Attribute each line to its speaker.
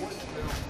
Speaker 1: What's Portugal.